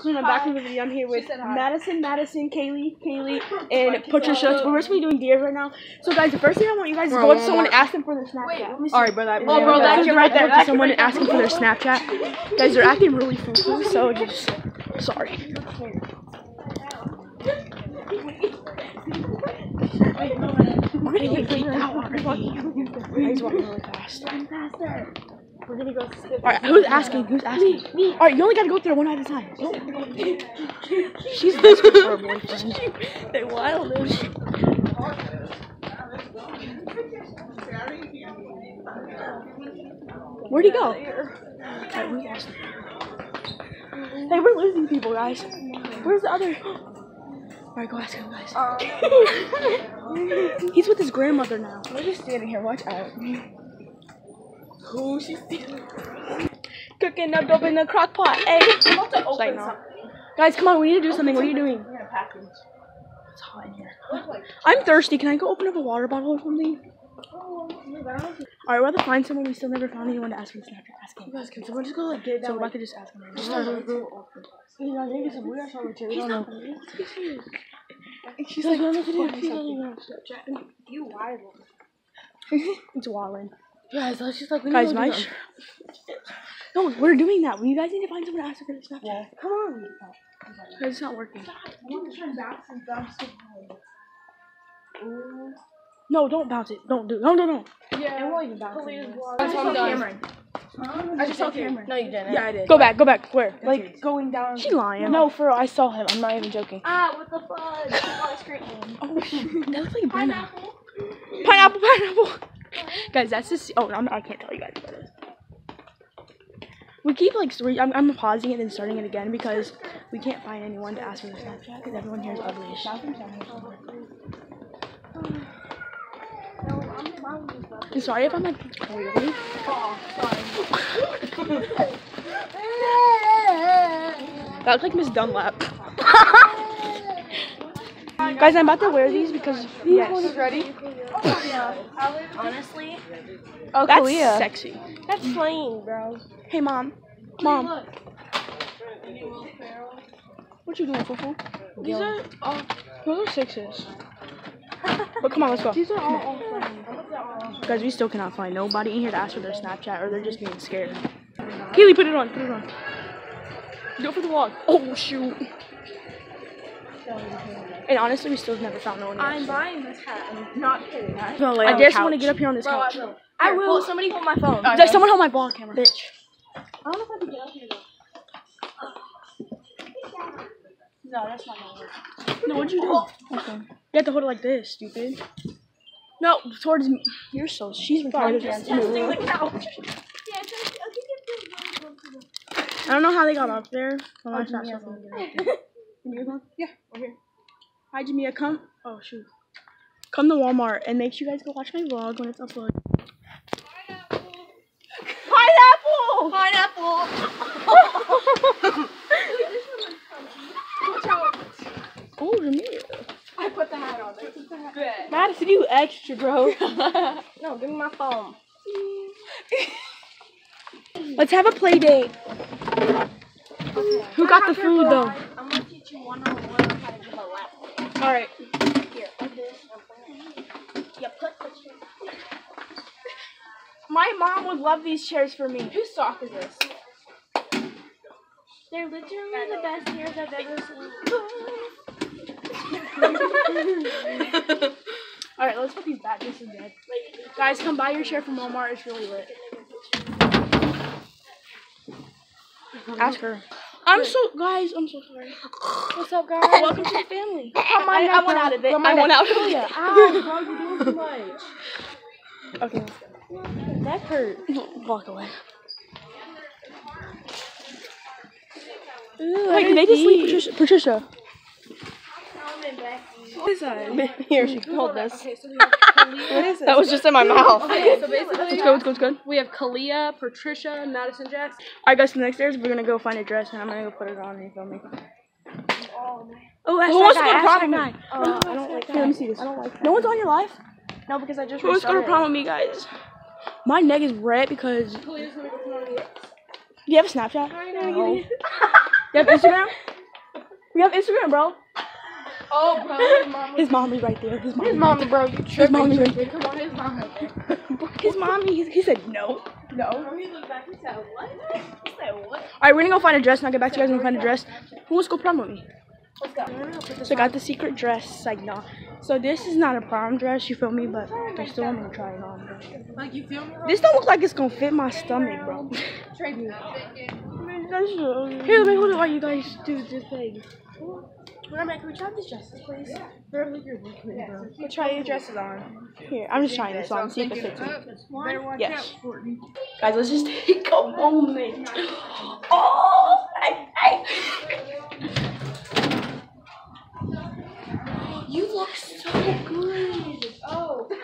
Clean, I'm back from the video. I'm here with Madison, Madison, Kaylee, Kaylee, and Patricia. We're supposed to be doing deers right now. So, guys, the first thing I want you guys to go up to someone and ask them for their Snapchat. All right, bro. That, Oh, bro, that's right there. To someone and ask them for their Snapchat. Guys, they're acting really foo so just sorry. We're gonna get kicked out already. He's walking really fast. We're gonna go skip. Alright, who's asking? Who's asking? Me. Alright, you only gotta go through one at a time. She's asking for a boyfriend. They wild. Where'd he go? Alright, we lost him. Hey, we're losing people, guys. Where's the other? Alright, go ask him, guys. He's with his grandmother now. We're just standing here. Watch out. Who? She's Cooking up dope in the crock pot. Eh? Hey. about to Like, no. Guys, come on, we need to do something. What are you doing? We're package. It's hot in here. I'm thirsty. Can I go open up a water bottle or something? Oh, Alright, we're about to find someone. We still never found anyone to ask for the Snapchat. Ask him. Guys, can someone just go like get So down? we're about to just ask him. Right now. Just start over. You know, maybe some weird song too. We don't know. She's like, no, no, She's no, like, You wild. it's wildin'. Guys, let's just like we Guys, need to my go do sh- No, we're doing that. You guys need to find someone to ask for the Snapchat. that. Come on. Guys, it's not working. No, don't bounce it. Don't do. No, no, no. Yeah. It won't even bounce. That's what what I'm I'm done. done. I just saw Cameron. No, you didn't. Yeah, I did. Go back. Go back. Where? Like going down. She lying. No, for real, I saw him. I'm not even joking. Ah, what the fudge? Ice cream. Oh, shoot. that looks like a pineapple. Pineapple. Pineapple. guys, that's just. Oh, I'm, I can't tell you guys what that is. We keep like. I'm, I'm pausing it and starting it again because we can't find anyone to ask for the Snapchat because everyone here is ugly. I'm sorry if I'm like really. That looks like Miss Dunlap. Guys, I'm about to wear these because yes, ready? Honestly, Oh, that's Caliyah. sexy. that's plain, bro. Hey, mom, mom, what you doing, Fufu? These are all. Those are sixes. But come on, let's go. These are all. Guys, we still cannot find nobody in here to ask for their Snapchat, or they're just being scared. Keely, put it on. Put it on. Go for the vlog. Oh shoot. And honestly, we still have never found no one. I'm Yet. buying this hat. I'm not kidding. I, I just want to get up here on this bro, I couch. will. I will. hold- somebody hold my phone. Does someone hold my vlog camera? Bitch. I don't know if I can get up here though. No, that's not gonna work. No, what'd you do? Okay. You have to hold it like this, stupid. No, towards me. You're so. She's retarded. Testing the couch. I don't know how they got up there. Well, that's not something to get up there. Can you? Yeah, we're here. Hi, Jamia. Come. Oh shoot. Come to Walmart and make sure you guys go watch my vlog when it's uploaded. Pineapple. Pineapple. Pineapple! Oh, Jamia. I put the hat on. I put the hat. Madison, you extra, bro. No, give me my phone. Let's have a play date. Who got the food though? I'm gonna teach you one on one how to give a lap. All right. Here. You put. My mom would love these chairs for me. Whose sock is this? They're literally the best chairs I've ever seen. All right, let's put these back. This is dead. Guys, come buy your chair from Walmart. It's really lit. Ask her. I'm so, guys. I'm so sorry. What's up, guys? Welcome to the family. I, I want out of it. Bro, my I want out of it. Ow, you're doing too much. Okay, let's go. That hurt. Walk away. Wait, did they just leave Patricia? Patricia. What is that? Here, she hold this. Okay, so What is it? That was just in my mouth. Okay, so basically, Let's go. Let's go. Let's go. we have Caliyah, Patricia, Madison Jackson. Alright, guys. So the next stairs, we're gonna go find a dress, and I'm gonna go put it on and film me. Oh, Oh, ask Who wants to go to prom that with guy. Uh, I don't like that. Here, let me see this. I don't like that. No one's on your life? No, because I just Who wants to go to prom with me, guys? My neck is red because. Caliyah's gonna go prom with Do you have a Snapchat? No. You have Instagram? We have Instagram, bro. Oh, bro, his mom. His mommy right there. His mommy. His mommy, bro, you His mommy right tripping. Come on, his mom right there. there. His mommy. He, he said no. No. He looked back. He said, "What?" He said, "What?" All right, we're gonna go find a dress, and I'll get back to you guys when we find a dress. Who wants to go prom with me? Let's go. So I got the secret dress, like no. So this is not a prom dress, you feel me? But I still want to try it on. Bro. Like you feel me? This don't look like it's gonna fit my stomach, bro. Trade me. Here, let me hold it while you guys do this thing. Remember, can we try these dresses, please? Bro, look your look, bro. Let's try your dresses on. Here, I'm just trying this on, see if it fits me. Better Yes. Guys, let's just take a moment. Oh, hey, hey. You look so good. Oh.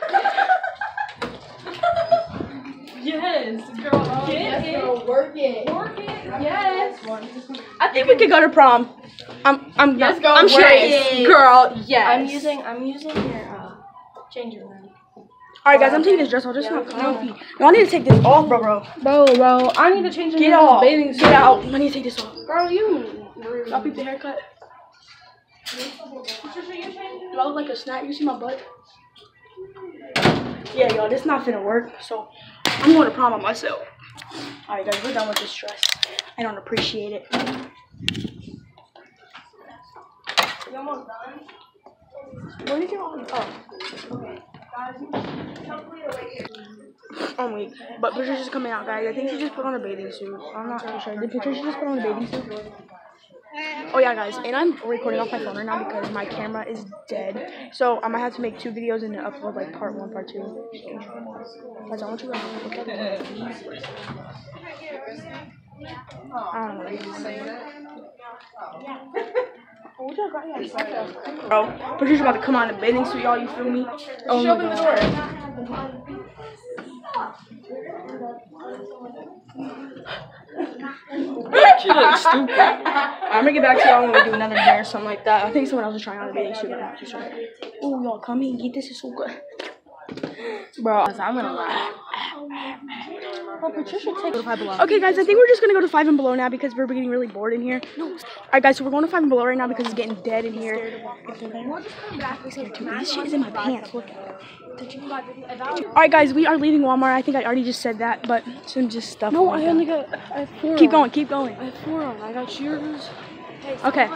yes, girl. Oh, Get yes, it. girl. Work it. Work it. Yes. I think we could go to prom. I'm, I'm, Let's go I'm it. Girl, yes. I'm using. I'm using your uh, changing room. Alright, guys, I'm taking this dress off. This is not comfy. No, I need to take this off, bro, bro. Bro, bro, I need to change Get off. Get out. I need to take this off. Bro, you. I'll peep the haircut. Do I look like a snack? You see my butt? Yeah, y'all, this not finna work. So I'm going to prom by myself. Alright, guys, we're done with this dress. I don't appreciate it. You almost done? Where did you all Oh. oh I'm weak. But Patricia's coming out, guys. I think she just put on a bathing suit. I'm not really sure. Did Patricia just put on a bathing suit? Oh yeah, guys, and I'm recording off my phone right now because my camera is dead. So um, I might have to make two videos and upload like part one, part two. Guys, I want you to look at it. I don't know. Bro, Patricia's about to come on a bathing suit, y'all. You feel me? Oh my them the door. She looks stupid. I'm gonna get back to y'all when we do another hair or something like that. I think someone else is trying on a bathing suit, I'm not too sure. Oh, y'all, come here and get this. It's so good. Bro, I'm gonna lie. Oh, Patricia, take Okay, guys, I think we're just gonna go to five and below now because we're getting really bored in here. Alright, guys, so we're going to five and below right now because it's getting dead in here. This shit is in my pants. Look. Alright, guys, we are leaving Walmart. I think I already just said that, but some just stuff. No, I only got. I have four. Keep on. going, keep going. I have four on. I got yours. Okay.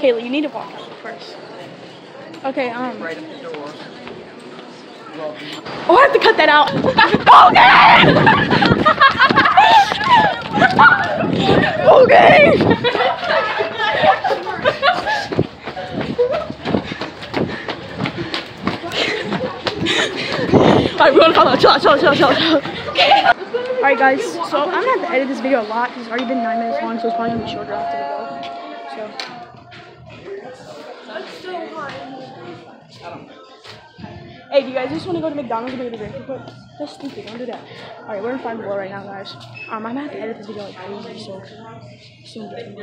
Kaylee, you need to walk out first. Okay, um. Right up the door. Oh, I have to cut that out. okay. okay. Alright, we're gonna call out. Chill out, chill out, chill out, chill out. Alright, guys, so I'm gonna have to edit this video a lot because it's already been nine minutes long, so it's probably gonna be shorter after the go. So. Hey, do you guys just want to go to McDonald's and go to the drink real quick? That's stupid. Don't do that. All right, we're in Five Below right now, guys. Um, I'm gonna have to edit this video like crazy, so soon get.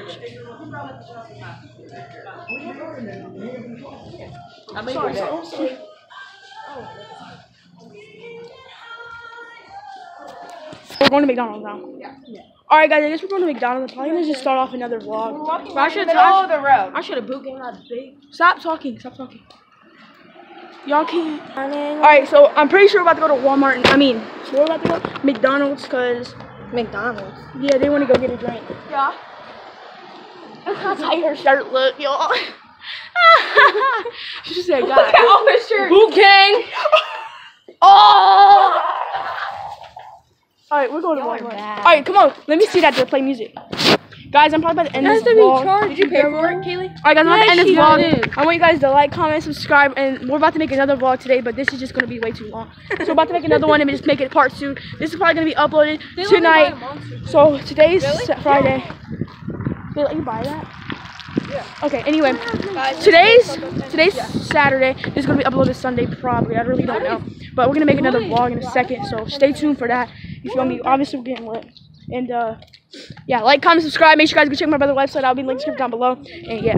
How many Sorry, were there? sorry. We're going to McDonald's now. Yeah. All right, guys. I guess we're going to McDonald's. I'm probably gonna just start off another vlog. But I should of the road. I should have boot game that big. Stop talking. Stop talking. Y'all can't. All right, so I'm pretty sure we're about to go to Walmart. And, I mean, we're about to go McDonald's because McDonald's. yeah, they want to go get a drink. Yeah. That's how your shirt look, y'all. she just said, "God." all the shirts. Boot gang. Oh. All right, we're going to Y'all Walmart. All right, come on. Let me see that. They play music. Guys, I'm probably about to end this vlog. Did you pay for it, Kaylee? Alright guys, I'm about to end this she vlog. I want you guys to like, comment, subscribe, and we're about to make another vlog today, but this is just gonna be way too long. So we're about to make another one and just make it part two. This is probably gonna be uploaded tonight. So today's Sa- Friday. They let you buy that? Yeah. Okay, anyway. Today's today's Saturday. This is gonna be uploaded Sunday probably. I really don't know. But we're gonna make another vlog in a second, so stay tuned for that. If you feel me? Obviously we're getting lit. And uh yeah, like, comment, subscribe. Make sure you guys go check my brother's website. I'll be linked down below. And yeah.